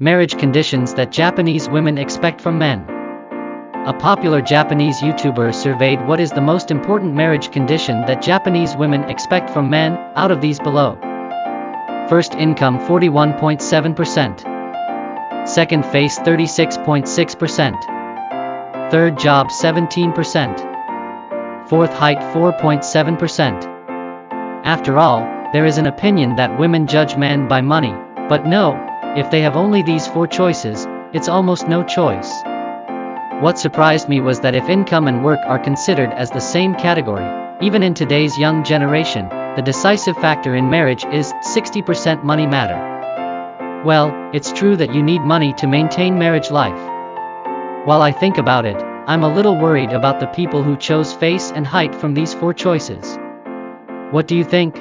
Marriage conditions that Japanese women expect from men. A popular Japanese YouTuber surveyed what is the most important marriage condition that Japanese women expect from men, out of these below. First income 41.7%. Second face 36.6%. Third job 17%. Fourth height 4.7%. After all, there is an opinion that women judge men by money, but no, if they have only these four choices, it's almost no choice. What surprised me was that if income and work are considered as the same category, even in today's young generation, the decisive factor in marriage is 60% money matter. Well, it's true that you need money to maintain marriage life. While I think about it, I'm a little worried about the people who chose face and height from these four choices. What do you think?